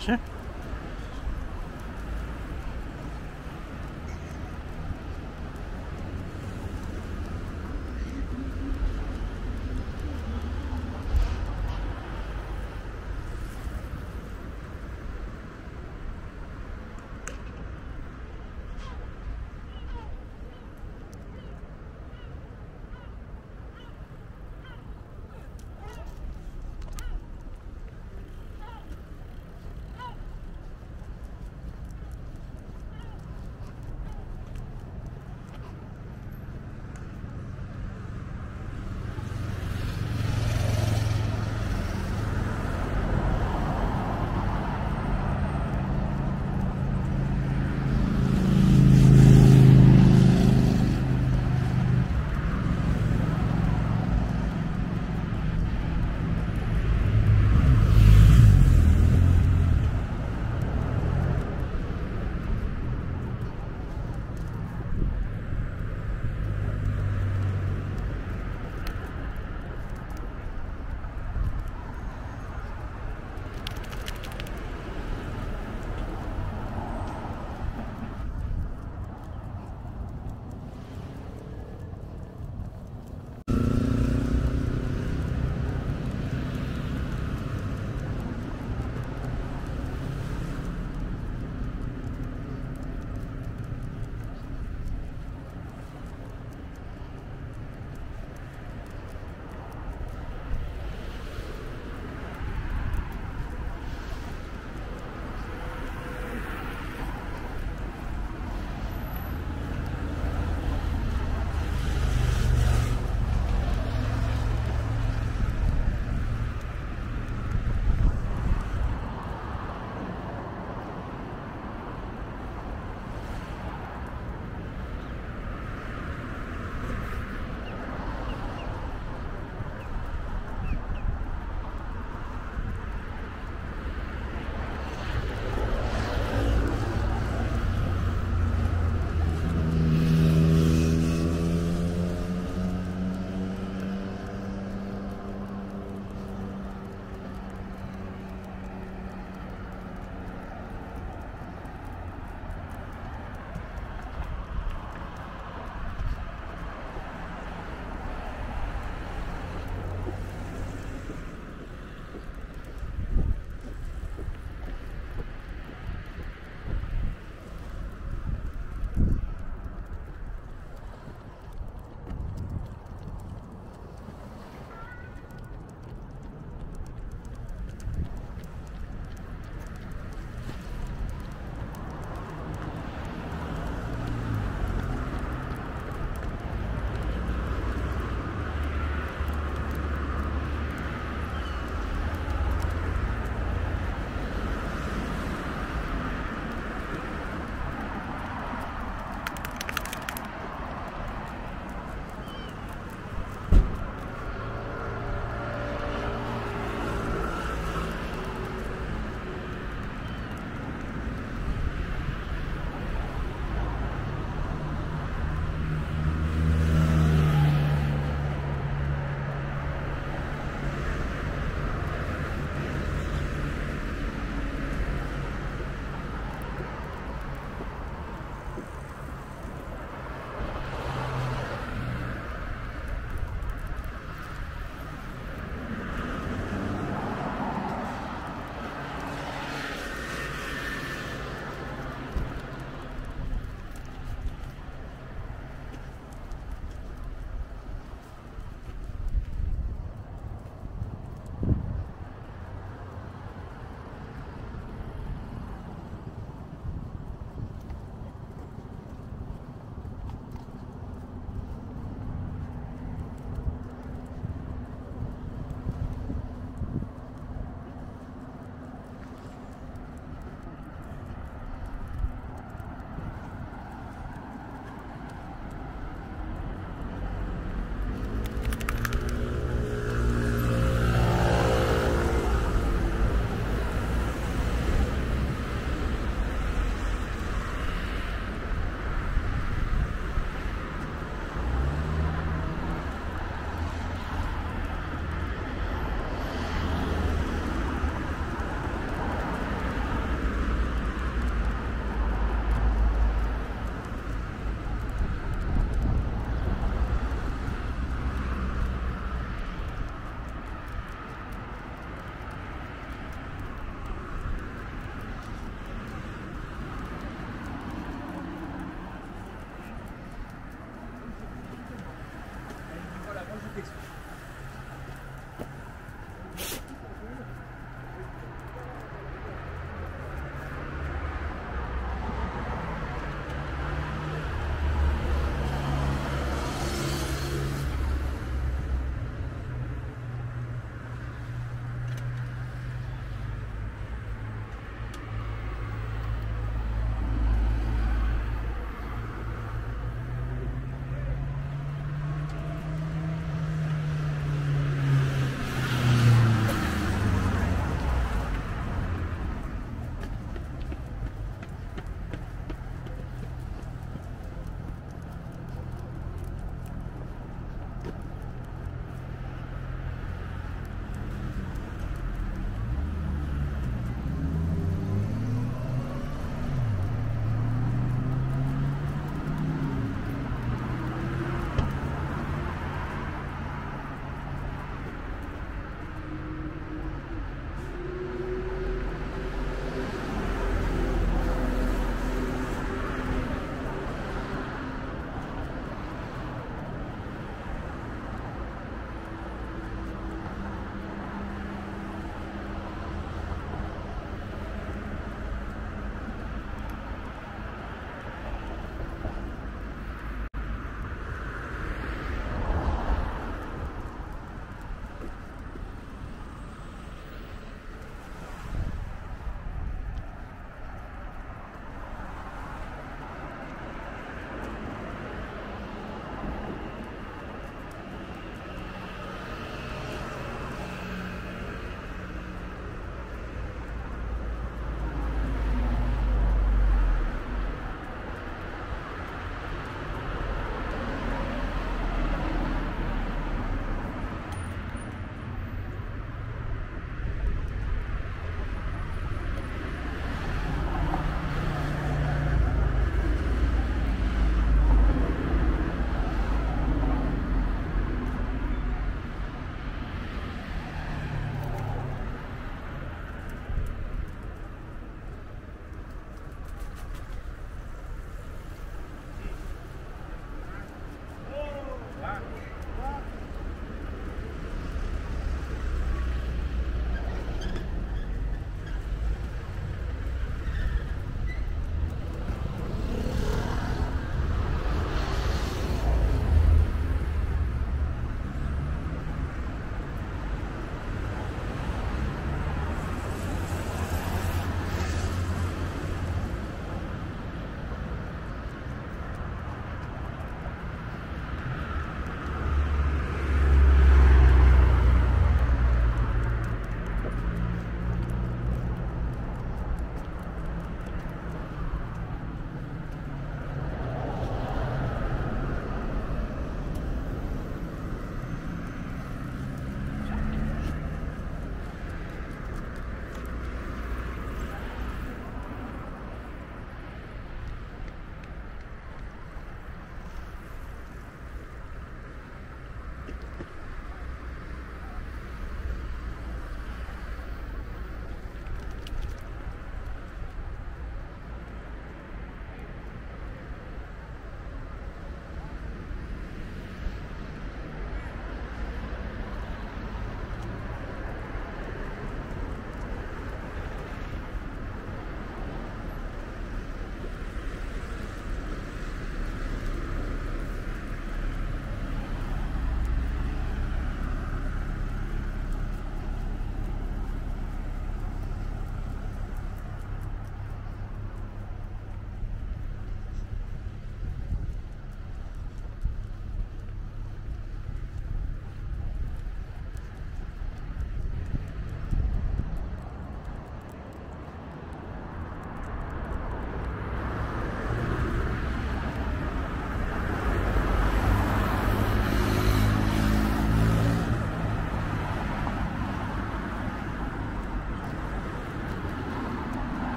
się?